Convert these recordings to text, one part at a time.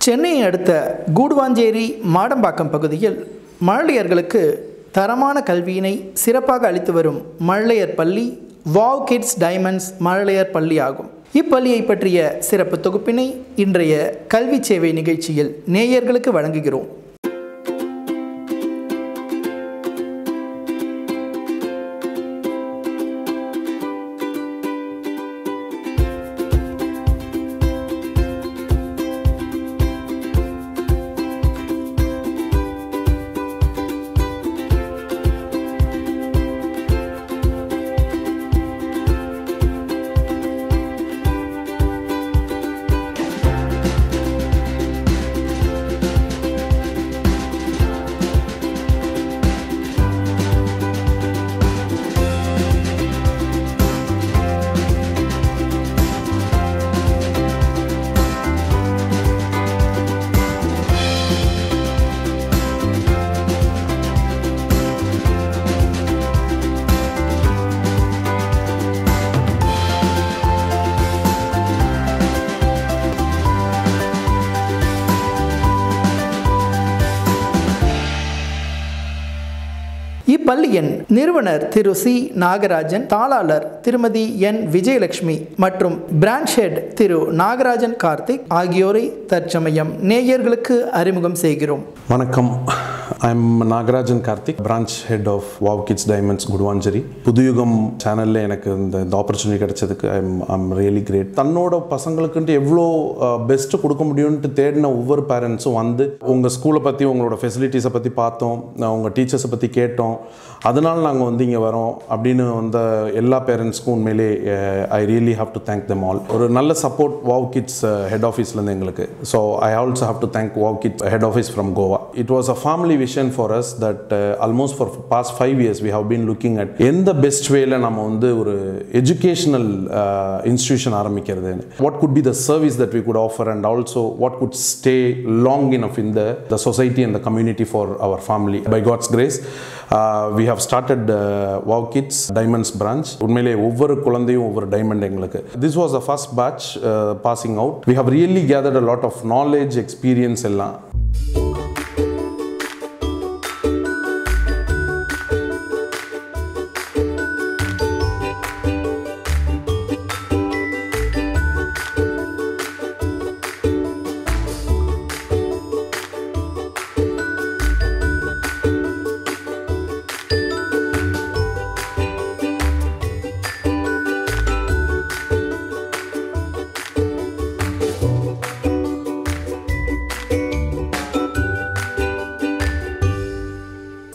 சென்னையை அடுத்த கூடுவாஞ்சேரி மாடம்பாக்கம் பகுதியில் மழலையர்களுக்கு தரமான கல்வியினை சிறப்பாக அளித்து வரும் மழலையர் பள்ளி வாவ் கிட்ஸ் டைமண்ட்ஸ் மழலையர் பள்ளி ஆகும் இப்பள்ளியை பற்றிய சிறப்பு தொகுப்பினை இன்றைய கல்வி சேவை நிகழ்ச்சியில் நேயர்களுக்கு வழங்குகிறோம். இப்பள்ளியின் நிறுவனர் திரு சி. நாகராஜன் தாளாளர் திருமதி என். விஜயலட்சுமி மற்றும் பிரான்ச் ஹெட் திரு நாகராஜன் கார்த்திக் ஆகியோரை தற்சமயம் நேயர்களுக்கு அறிமுகம் செய்கிறோம். வணக்கம். I'm Nagarajan Karthik branch head of wow kids diamonds Guduvanchery Puthuyugam சேனலில் எனக்கு இந்த இந்த ஆப்பர்ச்சுனிட்டி கிடைச்சதுக்கு ஐம் ஐம் ரியலி கிரேட் தன்னோட பசங்களுக்குன்ட்டு எவ்வளோ பெஸ்ட்டு கொடுக்க முடியும்ன்ட்டு தேடின ஒவ்வொரு பேரண்ட்ஸும் வந்து உங்கள் ஸ்கூலை பற்றி உங்களோட ஃபெசிலிட்டிஸை பற்றி பார்த்தோம் உங்கள் டீச்சர்ஸை பற்றி கேட்டோம். அதனால் நாங்கள் வந்து இங்கே வரோம் அப்படின்னு வந்த எல்லா பேரண்ட்ஸ்க்கும் உண்மையிலே I really have to thank them all ஒரு நல்ல சப்போர்ட் வாவ் கிட்ஸ் ஹெட் ஆஃபீஸ்லேருந்து எங்களுக்கு. So I also have to thank wow kids head office from Goa it was a family vision for us that almost for past five years we have been looking at எந்த best வேல நம்ம வந்து ஒரு educational institution ஆரம்பிக்கிறது. What could be the service that we could offer and also what could stay long in of in the the society and the community for our family by God's grace we have started wow kids diamonds branch உண்மையிலே ஒவ்வொரு குழந்தையும் ஒவ்வொரு diamond எங்களுக்கு. This was a first batch passing out we have really gathered a lot of knowledge experience எல்லாம்.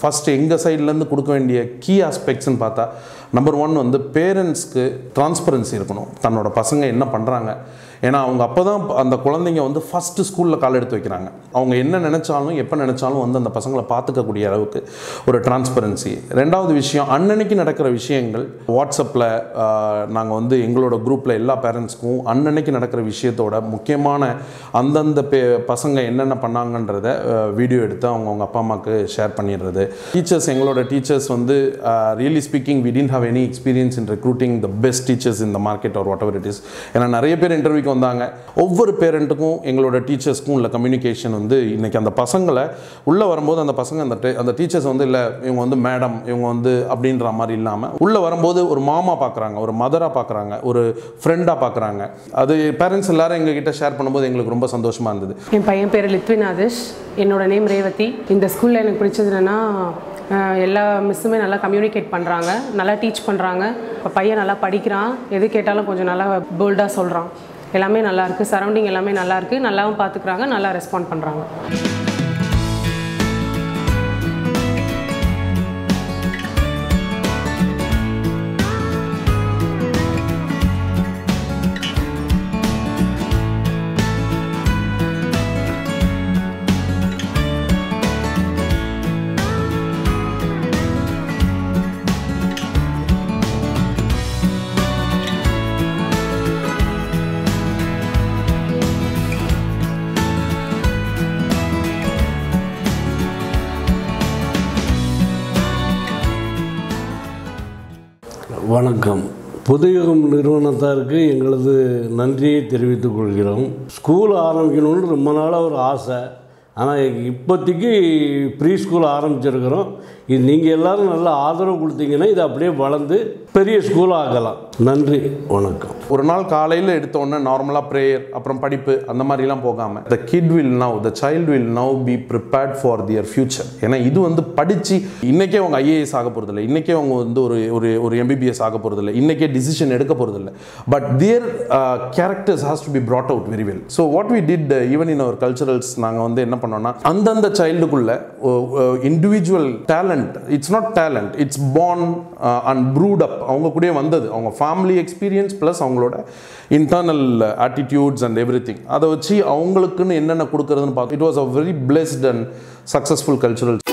First எங்கள் சைட்லேருந்து கொடுக்க வேண்டிய கீ ஆஸ்பெக்ட்ஸ்னு பார்த்தா நம்பர் ஒன் வந்து பேரண்ட்ஸ்க்கு டிரான்ஸ்பரன்சி இருக்கணும். தன்னோட பசங்க என்ன பண்ணுறாங்க ஏன்னா அவங்க அப்போ தான் அந்த குழந்தைங்க வந்து ஃபஸ்ட்டு ஸ்கூலில் கால் எடுத்து வைக்கிறாங்க. அவங்க என்ன நினச்சாலும் எப்போ நினச்சாலும் வந்து அந்த பசங்களை பார்த்துக்கக்கூடிய அளவுக்கு ஒரு டிரான்ஸ்பரன்சி ரெண்டாவது விஷயம் அன்னன்னைக்கு நடக்கிற விஷயங்கள் வாட்ஸ்அப்பில் நாங்கள் வந்து எங்களோட குரூப்பில் எல்லா பேரண்ட்ஸ்க்கும் அன்னன்னைக்கு நடக்கிற விஷயத்தோட முக்கியமான அந்தந்த பே பசங்க என்னென்ன பண்ணாங்கன்றத வீடியோ எடுத்து அவங்க அவங்க அப்பா அம்மாவுக்கு ஷேர் பண்ணிடுறது. டீச்சர்ஸ் எங்களோட டீச்சர்ஸ் வந்து really speaking we tend have any experience in recruiting the best teachers இந்த market or whatever it is ஏன்னா நிறைய பேர் இன்டர்வியூக்கு வந்தாங்க. ஒவ்வொரு பேரண்ட்டுக்கும் எங்களோட டீச்சர்ஸ்க்கும் உள்ள கம்யூனிகேஷன் வந்து இன்றைக்கி அந்த பசங்களை உள்ளே வரும்போது அந்த பசங்க அந்த அந்த டீச்சர்ஸ் வந்து இல்லை இவங்க வந்து மேடம் இவங்க வந்து அப்படின்ற மாதிரி இல்லாமல் உள்ளே வரும்போது ஒரு மாமா பார்க்குறாங்க ஒரு மதராக பார்க்குறாங்க ஒரு ஃப்ரெண்டாக பார்க்குறாங்க அது பேரண்ட்ஸ் எல்லாரும் எங்ககிட்ட ஷேர் பண்ணும்போது எங்களுக்கு ரொம்ப சந்தோஷமாக இருந்தது. என் பையன் பேர் லித்வின் ஆதிஷ் என்னோட நேம் ரேவதி. இந்த ஸ்கூலில் எனக்கு பிடிச்சது என்னென்னா எல்லா மிஸ்ஸுமே நல்லா கம்யூனிகேட் பண்ணுறாங்க நல்லா டீச் பண்ணுறாங்க இப்போ பையன் நல்லா படிக்கிறான். எது கேட்டாலும் கொஞ்சம் நல்லா போல்டாக சொல்கிறான் எல்லாமே நல்லாயிருக்கு சரௌண்டிங் எல்லாமே நல்லாயிருக்கு நல்லாவும் பார்த்துக்குறாங்க நல்லா ரெஸ்பாண்ட் பண்ணுறாங்க வணக்கம். புதுயுகம் நிறுவனத்தாருக்கு எங்களது நன்றியை தெரிவித்துக் கொள்கிறோம். ஸ்கூல் ஆரம்பிக்கணும்னு ரொம்ப நாளாக ஒரு ஆசை. ஆனால் இப்போதைக்கு ப்ரீ ஸ்கூல் ஆரம்பிச்சிருக்கிறோம். இது நீங்கள் எல்லோரும் நல்ல ஆதரவு கொடுத்தீங்கன்னா இது அப்படியே வளர்ந்து பெரிய ஸ்கூல் ஆகலாம். நன்றி வணக்கம். ஒரு நாள் காலையில் எடுத்தோடனே நார்மலாக ப்ரேயர் அப்புறம் படிப்பு அந்த மாதிரிலாம் போகாமல் the kid will now the child will now be prepared for their future ஏன்னா இது வந்து படித்து இன்றைக்கே அவங்க ஐஏஎஸ் ஆக போகிறதில்ல இன்றைக்கே அவங்க வந்து ஒரு ஒரு ஒரு எம்பிபிஎஸ் ஆக போகிறதில்ல இன்றைக்கே டிசிஷன் எடுக்க போகிறதில்ல but their characters has to be brought out very well so what we did even in our culturals நாங்கள் வந்து என்ன பண்ணோம்னா அந்தந்த சைல்டுக்குள்ள individual talent it's not talent it's born and brought up அவங்க கூடயே வந்தது. அவங்க ஃபேமிலி எக்ஸ்பீரியன்ஸ் ப்ளஸ் அவங்களோட internal attitudes and everything அதை வச்சு அவங்களுக்குன்னு என்னென்ன கொடுக்குறதுன்னு பார்த்து it was a very blessed and successful cultural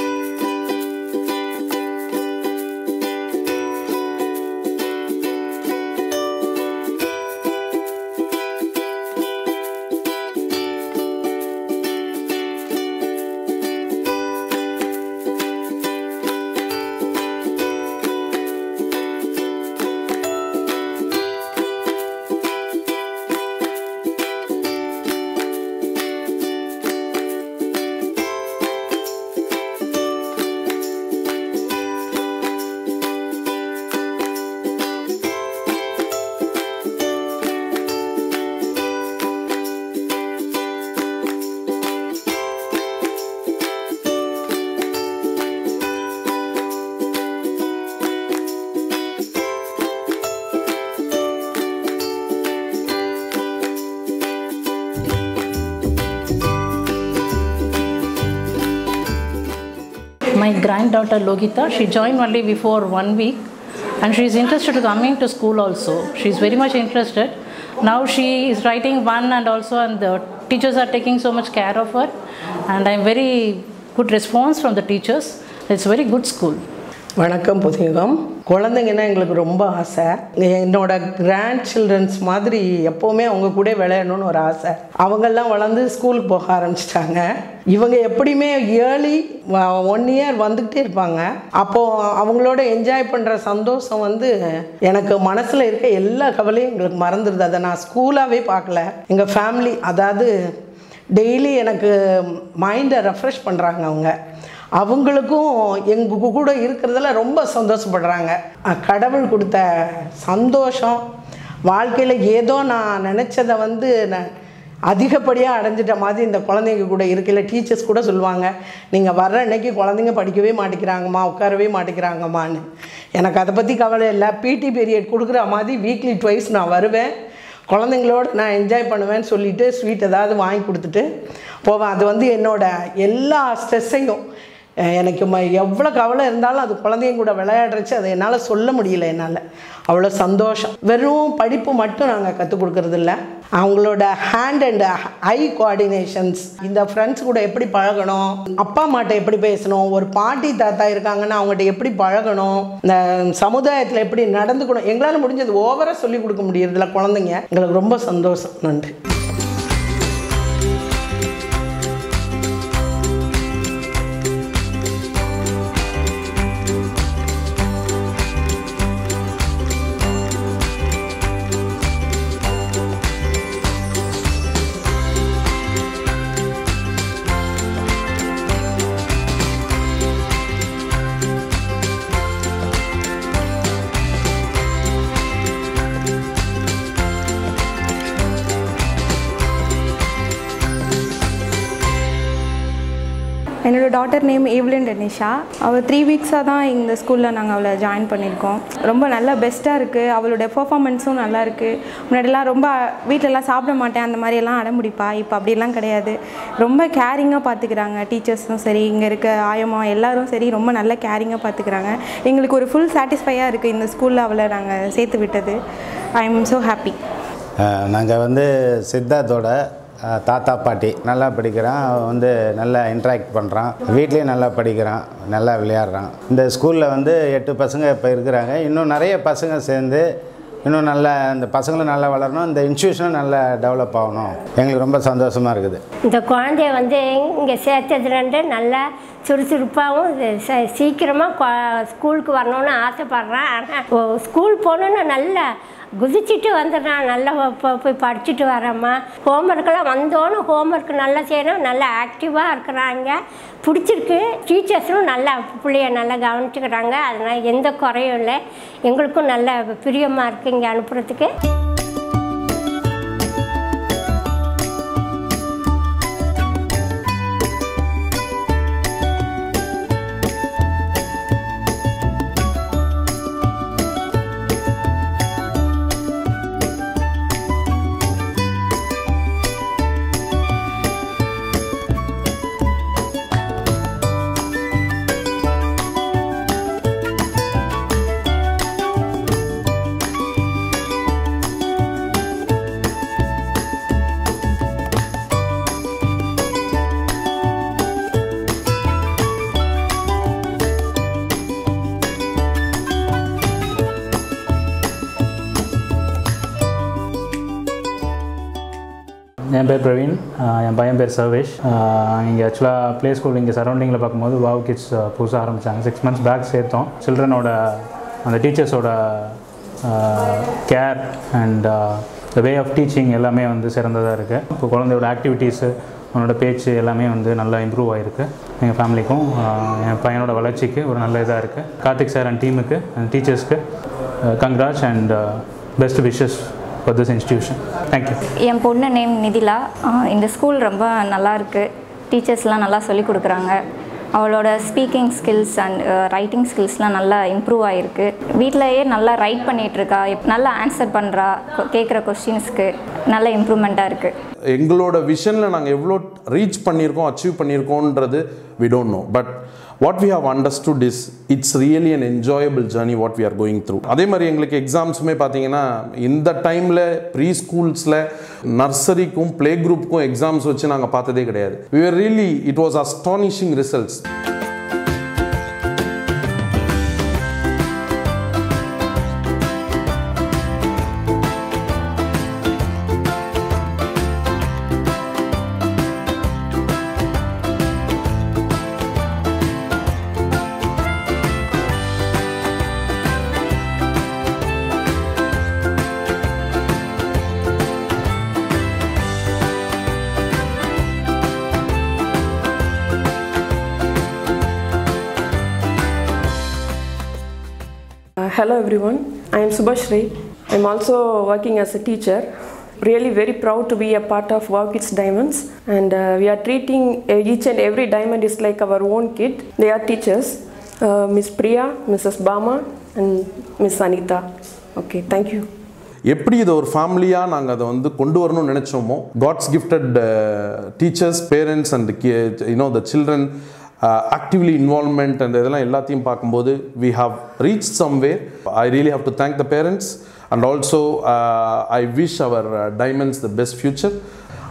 granddaughter Logita, she joined only before one week and she is interested to coming to school also. She is very much interested. Now she is writing one and also and the teachers are taking so much care of her and I am very good response from the teachers. It's a very good school. வணக்கம் புதியகம். குழந்தைங்கன்னா எங்களுக்கு ரொம்ப ஆசை. என்னோட grand children's மாதிரி எப்போவுமே அவங்க கூட விளையாடணும்னு ஒரு ஆசை. அவங்கெல்லாம் வளர்ந்து ஸ்கூலுக்கு போக ஆரம்பிச்சிட்டாங்க. இவங்க எப்படியுமே இயர்லி ஒன் இயர் வந்துக்கிட்டே இருப்பாங்க. அப்போது அவங்களோட என்ஜாய் பண்ணுற சந்தோஷம் வந்து எனக்கு மனசில் இருக்க எல்லா கவலையும் எங்களுக்கு மறந்துடுது அதை நான் ஸ்கூலாகவே பார்க்கல. எங்கள் ஃபேமிலி அதாவது டெய்லி எனக்கு மைண்டை ரெஃப்ரெஷ் பண்ணுறாங்க அவங்க. அவங்களுக்கும் எங்கள் கூட இருக்கிறதுல ரொம்ப சந்தோஷப்படுறாங்க. கடவுள் கொடுத்த சந்தோஷம் வாழ்க்கையில் ஏதோ நான் நினச்சதை வந்து நான் அதிகப்படியாக அடைஞ்சிட்ட மாதிரி இந்த குழந்தைங்க கூட இருக்கையில் டீச்சர்ஸ் கூட சொல்லுவாங்க. நீங்கள் வர்ற அன்னைக்கு குழந்தைங்க படிக்கவே மாட்டேங்கிறாங்கம்மா உட்காரவே மாட்டேங்கிறாங்கம்மான்னு. எனக்கு அதை பற்றி கவலை இல்லை. பிடி பீரியட் கொடுக்குற மாதிரி வீக்லி ட்வைஸ் நான் வருவேன். குழந்தைங்களோட நான் என்ஜாய் பண்ணுவேன்னு சொல்லிவிட்டு ஸ்வீட் ஏதாவது வாங்கி கொடுத்துட்டு போவேன். அது வந்து என்னோட எல்லா ஸ்ட்ரெஸ்ஸையும் எனக்கு ம எவ்வளோ கவலை இருந்தாலும் அது குழந்தைங்க கூட விளையாடுறச்சு அதை என்னால் சொல்ல முடியல என்னால். அவ்வளோ சந்தோஷம். வெறும் படிப்பு மட்டும் நாங்கள் கற்றுக் கொடுக்குறதில்ல அவங்களோட ஹேண்ட் அண்ட் ஐ கோஆர்டினேஷன்ஸ் இந்த ஃப்ரெண்ட்ஸ் கூட எப்படி பழகணும் அப்பா அம்மாட்ட எப்படி பேசணும் ஒரு பாட்டி தாத்தா இருக்காங்கன்னா அவங்ககிட்ட எப்படி பழகணும் இந்த சமுதாயத்தில் எப்படி நடந்துக்கணும் எங்களால் முடிஞ்சது ஓவராக சொல்லி கொடுக்க முடியறதில்ல குழந்தைங்க. எங்களுக்கு ரொம்ப சந்தோஷம். நன்றி. டாட்டர் நேம் ஈவ்லின் டெனிஷா அவள் த்ரீ வீக்ஸாக தான் இந்த ஸ்கூலில் நாங்கள் அவளை ஜாயின் பண்ணியிருக்கோம். ரொம்ப நல்லா பெஸ்ட்டாக இருக்குது அவளோட பெர்ஃபார்மன்ஸும் நல்லா இருக்குது முன்னாடிலாம் ரொம்ப வீட்டிலலாம் சாப்பிட மாட்டேன் அந்த மாதிரியெல்லாம் அடம்பிடிப்பா. இப்போ அப்படிலாம் கிடையாது. ரொம்ப கேரிங்காக பார்த்துக்கிறாங்க டீச்சர்ஸும் சரி இங்கே இருக்க ஆயமா எல்லோரும் சரி ரொம்ப நல்லா கேரிங்காக பார்த்துக்கிறாங்க எங்களுக்கு ஒரு ஃபுல் சாட்டிஸ்ஃபையாக இருக்குது இந்த ஸ்கூலில் அவளை நாங்கள் சேர்த்து விட்டது. ஐ எம் ஸோ ஹாப்பி நாங்கள் வந்து சித்தார்த்தோட தாத்தா பாட்டி நல்லா படிக்கிறான். வந்து நல்லா இன்ட்ராக்ட் பண்ணுறான் வீட்லேயும் நல்லா படிக்கிறான். நல்லா விளையாடுறான். இந்த ஸ்கூலில் வந்து எட்டு பசங்க இப்போ இருக்கிறாங்க. இன்னும் நிறைய பசங்க சேர்ந்து இன்னும் நல்லா இந்த பசங்களும் நல்லா வளரணும். இந்த இன்ஸ்டியூஷனும் நல்லா டெவலப் ஆகணும். எங்களுக்கு ரொம்ப சந்தோஷமாக இருக்குது. இந்த குழந்தைய வந்து இங்கே சேர்த்ததுலேருந்து நல்லா சுறுசுறுப்பாகவும் சீக்கிரமாக ஸ்கூலுக்கு வரணும்னு ஆசைப்பட்றேன். ஆனால் ஸ்கூல் போகணுன்னு நல்லா குதிச்சுட்டு வந்துடுறான் நல்லா போய் படிச்சுட்டு வரேம்மா. ஹோம்ஒர்க்கெல்லாம் வந்தோன்னு ஹோம்ஒர்க் நல்லா செய்யணும் நல்லா ஆக்டிவாக இருக்கிறாங்க பிடிச்சிருக்கு. டீச்சர்ஸும் நல்லா பிள்ளைய நல்லா கவனிச்சுக்கிறாங்க. அதனால் எந்த குறையும் இல்லை. எங்களுக்கும் நல்ல பிரியமாக இருக்குது இங்கே அனுப்புகிறதுக்கு என் பேர் பிரவீன். என் பையன் பேர் சர்வேஷ். இங்கே ஆக்சுவலாக ப்ளே ஸ்கூல் இங்கே சரௌண்டிங்கில் பார்க்கும்போது வாவ் கிட்ஸ் புதுசாக ஆரம்பித்தாங்க சிக்ஸ் மந்த்ஸ் பேக் சேர்த்தோம். சில்ட்ரனோட அந்த டீச்சர்ஸோட care and the way of teaching எல்லாமே வந்து சிறந்ததாக இருக்குது இப்போ குழந்தையோட ஆக்டிவிட்டீஸு அவனோட பேச்சு எல்லாமே வந்து நல்லா இம்ப்ரூவ் ஆகிருக்கு எங்கள் ஃபேமிலிக்கும் என் பையனோட வளர்ச்சிக்கு ஒரு நல்ல இதாக இருக்குது கார்த்திக் சார் அண்ட் டீமுக்கு and டீச்சர்ஸ்க்கு congrats and best wishes for this institution thank you என் பொண்ணு நேம் நிதிலா. இந்த ஸ்கூல் ரொம்ப நல்லா இருக்குது டீச்சர்ஸ்லாம் நல்லா சொல்லிக் கொடுக்குறாங்க. அவளோட ஸ்பீக்கிங் ஸ்கில்ஸ் அண்ட் ரைட்டிங் ஸ்கில்ஸ்லாம் நல்லா இம்ப்ரூவ் ஆகிருக்கு வீட்டிலையே நல்லா ரைட் பண்ணிகிட்ருக்கா நல்லா ஆன்சர் பண்ணுறா கேட்குற கொஸ்டின்ஸ்க்கு நல்ல இம்ப்ரூவ்மெண்ட்டாக இருக்குது எங்களோட விஷனில் நாங்கள் எவ்வளோ ரீச் பண்ணியிருக்கோம் achieve பண்ணியிருக்கோன்றது we don't know but what we have understood is it's really an enjoyable journey what we are going through அதே மாதிரி எங்களுக்கு எக்ஸாம்ஸுமே பார்த்தீங்கன்னா இந்த டைமில் ப்ரீ ஸ்கூல்ஸில் நர்சரிக்கும் ப்ளே குரூப்புக்கும் எக்ஸாம்ஸ் வச்சு நாங்கள் பார்த்ததே கிடையாது. We are really it was astonishing results hello everyone, I am Subhashri. I am also working as a teacher. Really very proud to be a part of Wow Kids Diamonds and uh, we are treating uh, each and every diamond is like our own kid. They are teachers, uh, Miss Priya, Mrs. Bama and Miss Anita. Okay, thank you. எப்படி இதை ஒரு ஃபேமிலியாக நாங்கள் அதை வந்து கொண்டு வரணும்னு நினச்சோமோ God's gifted teachers parents and you know the children actively involvement and இதெல்லாம் எல்லாத்தையும் பார்க்கும்போது we have reach some way I really have to thank the parents and also I wish our diamonds the best future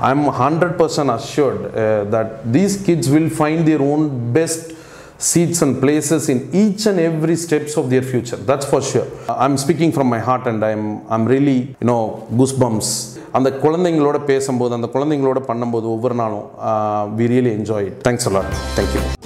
I am hundred percent assured that these kids will find their own best seats and places in each and every steps of their future. That's for sure. I'm speaking from my heart and i'm i'm really you know goosebumps. அந்த குழந்தைங்களோட பேசும்போது அந்த குழந்தைங்களோட பண்ணும்போது ஒவ்வொரு நாளும் we really enjoy thanks a lot thank you